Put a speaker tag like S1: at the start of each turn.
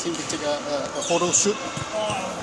S1: Seem him to take a, a, a photo shoot.